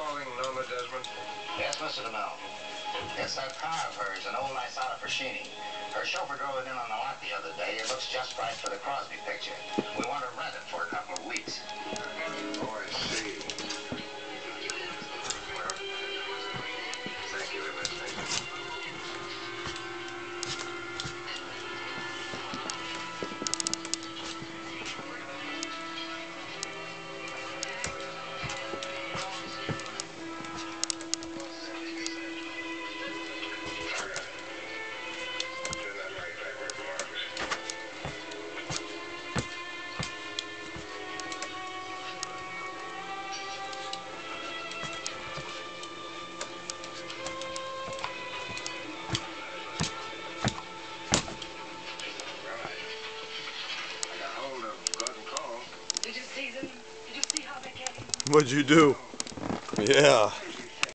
calling Norma Desmond? Yes, Mr. DeMille. It's that car of hers, an old Isotta Fraschini. Her chauffeur drove it in on the lot the other day. It looks just right for the Crosby picture. We want to What'd you do? Yeah.